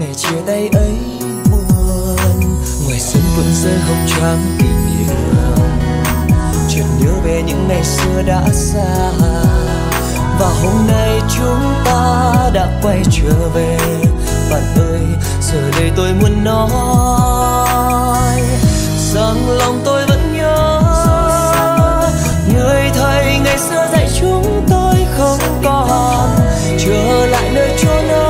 ngày chia tay ấy buồn ngoài sân vẫn rơi hồng trắng kỷ niệm chợt nhớ về những ngày xưa đã xa. Và hôm nay chúng ta đã quay trở về. Bạn ơi, giờ đây tôi muốn nói rằng lòng tôi vẫn nhớ. Người thầy ngày xưa dạy chúng tôi không còn. Trở lại nơi chốn ấy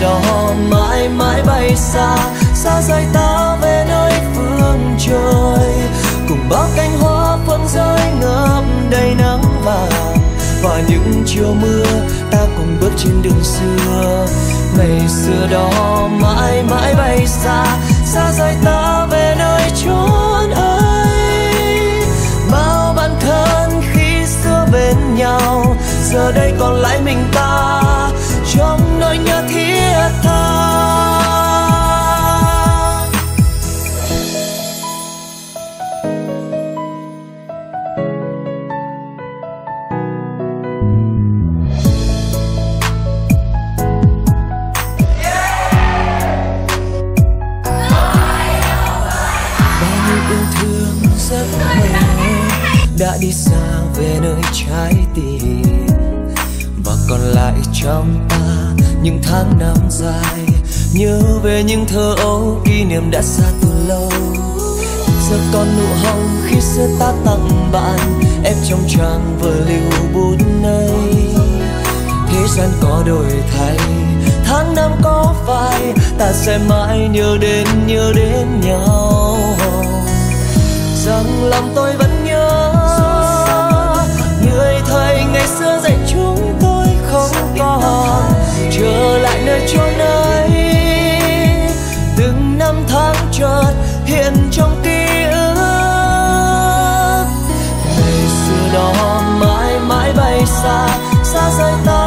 đó mãi mãi bay xa xa rời ta về nơi phương trời. Cùng bao cánh hoa phương rơi ngập đầy nắng vàng, và những chiều mưa ta cùng bước trên đường xưa. Ngày xưa đó mãi mãi bay xa xa rời ta về nơi chốn ấy. Bao bạn thân khi xưa bên nhau, giờ đây còn lại mình ta. Còn lại trong ta những tháng năm dài. Nhớ về những thơ ấu kỷ niệm đã xa từ lâu. Giờ còn nụ hồng khi xưa ta tặng bạn ép trong trang vở lưu bút này thế gian có đổi thay, tháng năm có phải ta sẽ mãi nhớ đến nhớ đến nhau. Rằng lòng tôi vẫn nhớ, người thầy ngày xưa con trở lại nơi chốn ấy từng năm tháng chợt hiện trong ký ức. Ngày xưa đó mãi mãi bay xa xa rời ta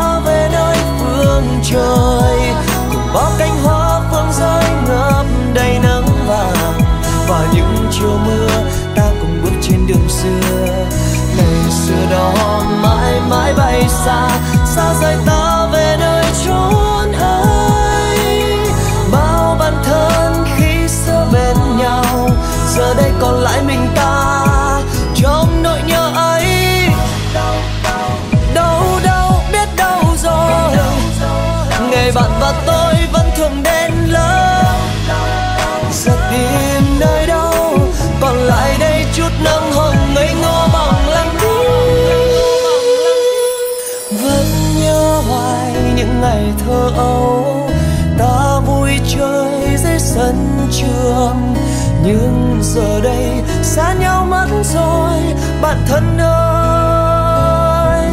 giờ đây xa nhau mất rồi bạn thân ơi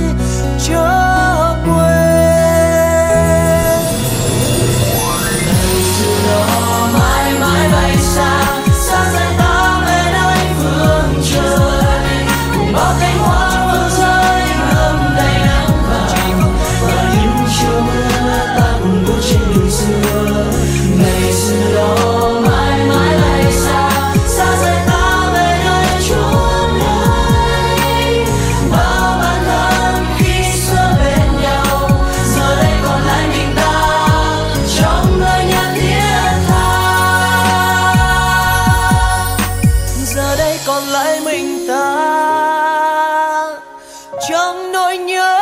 chưa trong nỗi nhớ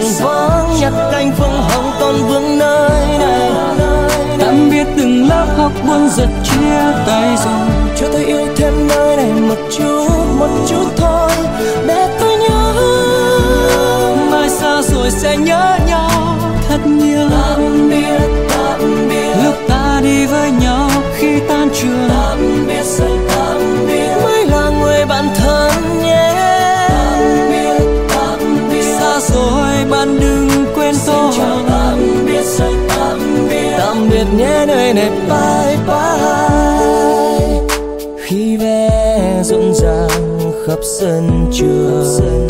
trường vắng nhặt cánh phương hồng còn vương nơi này. Tạm biệt từng lớp học buồn giật chia tay rồi cho tôi yêu thêm nơi này một chút một chút thôi. Để tôi nhớ mai xa rồi sẽ nhớ nhau thật nhiều. Tạm biệt tạm biệt. Lúc ta đi với nhau khi tan trường. Tạm biệt nhé nơi này bye bye khi ve rộn ràng khắp sân trường,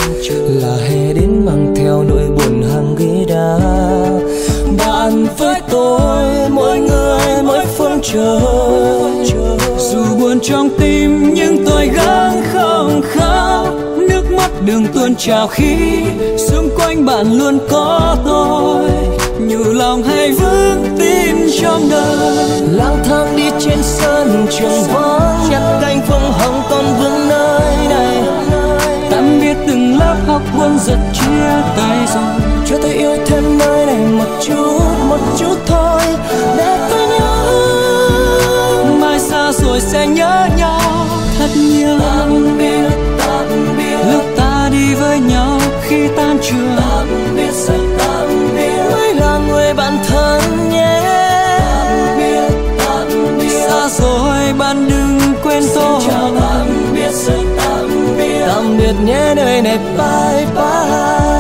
là hè đến mang theo nỗi buồn hàng ghế đá. Bạn với tôi, mỗi người mỗi phương trời. Dù buồn trong tim, nhưng tôi gắng không khóc. Nước mắt đường tuôn trào khi xung quanh bạn luôn có tôi nhủ lòng hay vững tin trong đời. Lang thang đi trên sân trường vắng. Nhặt cánh phương hồng còn vương nơi này. Tạm biệt từng lớp học buồn giật chia tay rồi cho tôi yêu thêm nơi này một chút một chút thôi. Để tôi nhớ mai xa rồi sẽ nhớ nhau. Thật nhiều tạm biệt nhé nơi này bye bye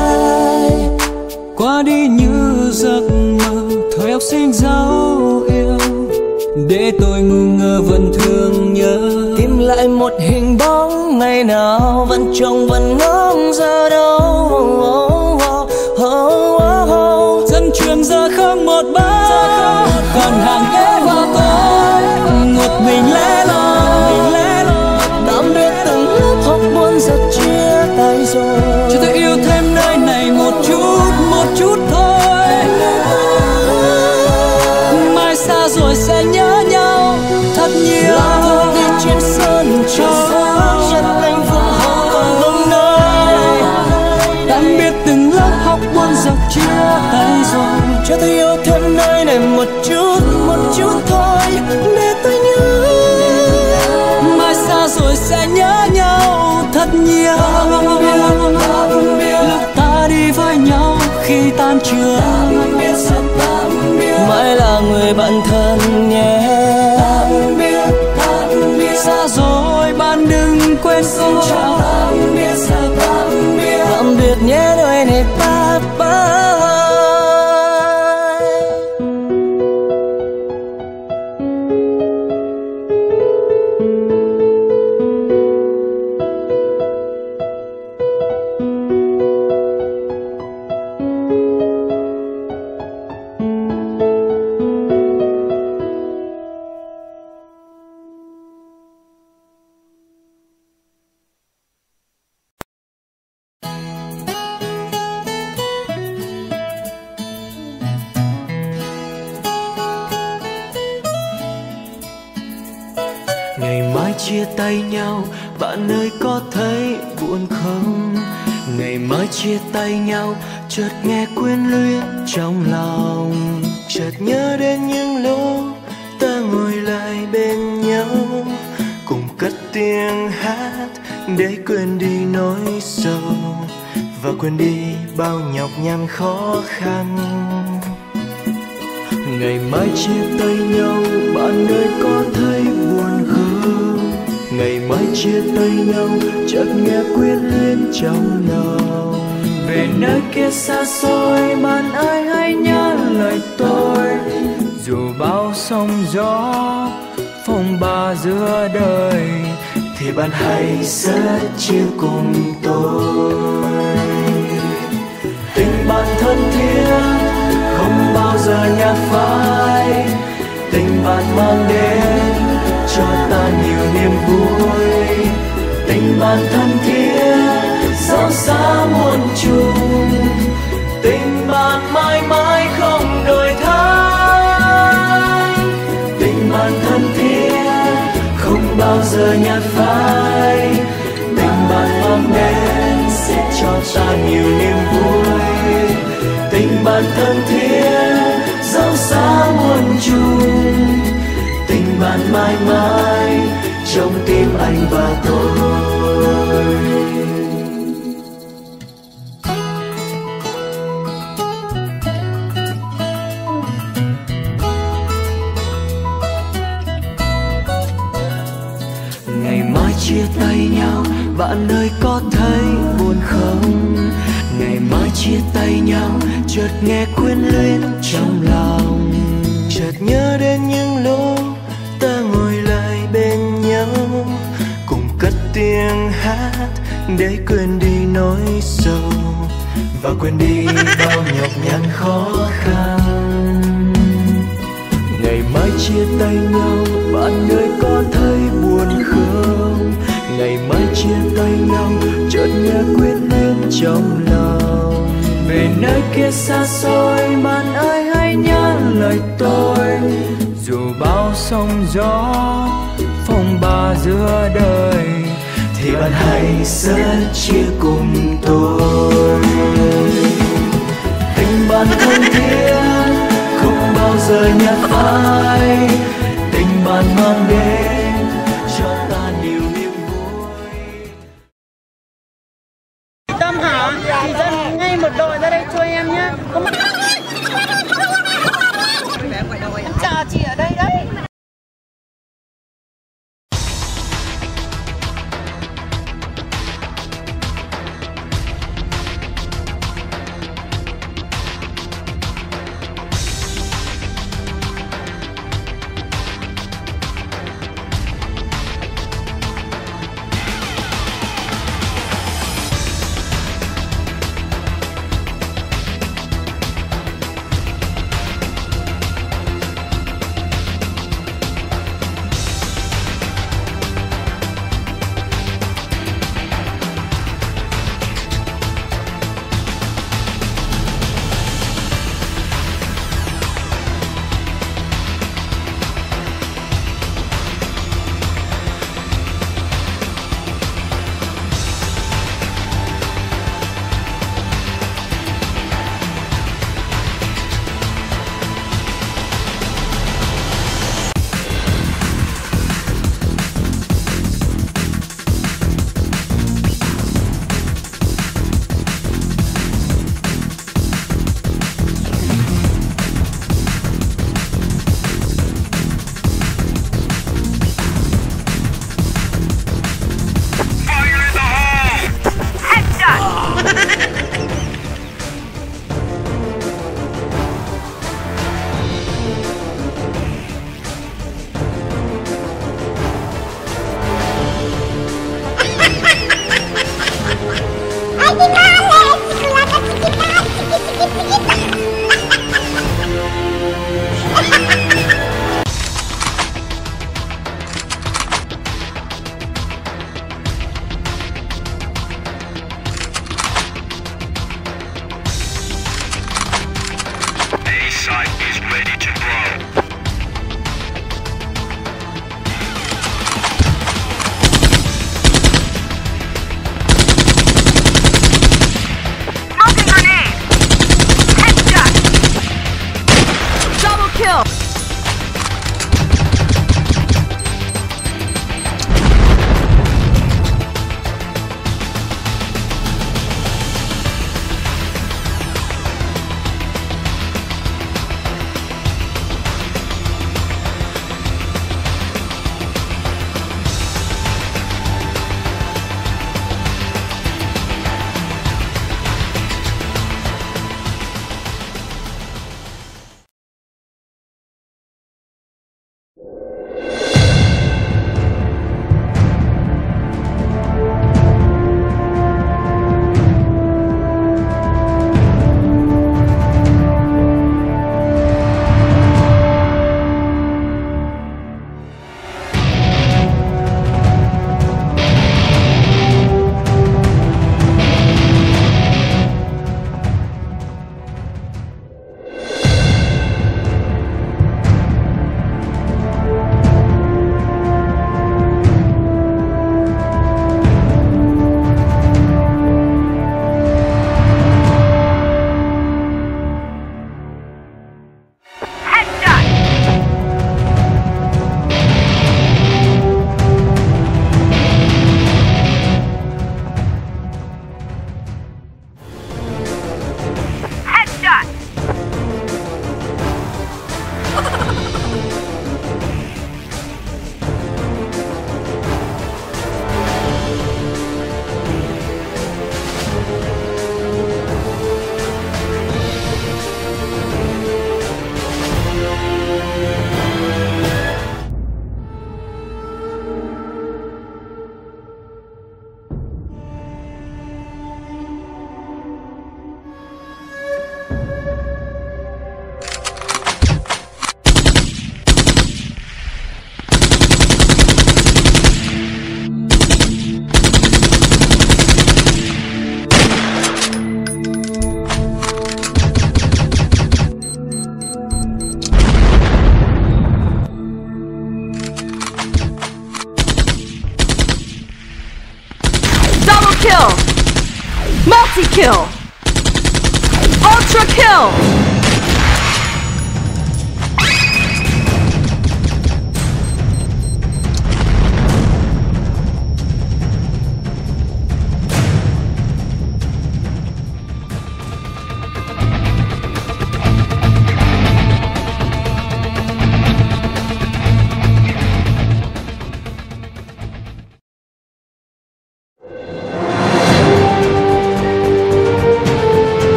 qua đi như giấc mơ, thời học sinh dấu yêu. Để tôi ngu ngơ vẫn thương nhớ. Tìm lại một hình bóng, ngày nào vẫn trông vẫn ngóng giờ đâu. Chia tay rồi cho tôi yêu thêm nơi này một chút một chút thôi. Để tôi nhớ, mai xa rồi sẽ nhớ nhau thật nhiều. Lúc ta đi với nhau khi tan trường, mãi là người bạn thân nhé. Xa rồi, bạn đừng quên xin chào tạm biệt nhé nơi này bye luyến trong lòng. Chợt nhớ đến những lúc ta ngồi lại bên nhau. Cùng cất tiếng hát để quên đi nỗi sầu. Và quên đi bao nhọc nhằn khó khăn. Ngày mai chia tay nhau, bạn ơi có thấy buồn không? Ngày mai chia tay nhau, chợt nghe quyết lên trong lòng về nơi kia xa xôi bạn ơi hãy nhớ lời tôi. Dù bao sóng gió, phong ba giữa đời, thì bạn hãy sẽ chia cùng tôi. Tình bạn thân thiết không bao giờ nhạt phai. Tình bạn mang đến cho ta nhiều niềm vui. Tình bạn thân thiết dẫu xa muôn sẽ ta nhiều niềm vui. Tình bạn thân thiết, dẫu xa muôn trùng. Tình bạn mãi mãi, trong tim anh và tôi. Chia tay nhau, bạn ơi, có thấy buồn không? Ngày mai chia tay nhau, chợt nghe quyến luyến trong lòng. Chợt nhớ đến những lúc ta ngồi lại bên nhau, cùng cất tiếng hát để quên đi nỗi sầu. Và quên đi bao nhọc nhằn khó khăn. Ngày mai chia tay nhau, bạn ơi, có thấy buồn không? Ngày mai chia tay nhau, chợt nghe quyết lên trong lòng. Về nơi kia xa xôi, bạn ơi hãy nhớ lời tôi. Dù bao sóng gió, phong ba giữa đời, thì bạn hãy sẽ chia cùng tôi. Tình bạn thân thiết, không bao giờ nhạt phai. Tình bạn mang đến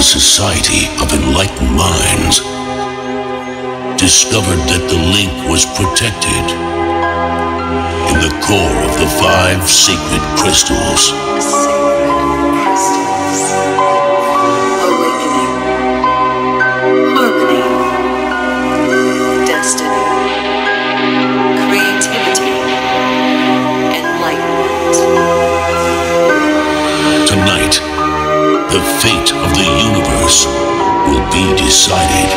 society of enlightened minds discovered that the link was protected in the core of the five sacred crystals. Tonight, the fate of the universe will be decided.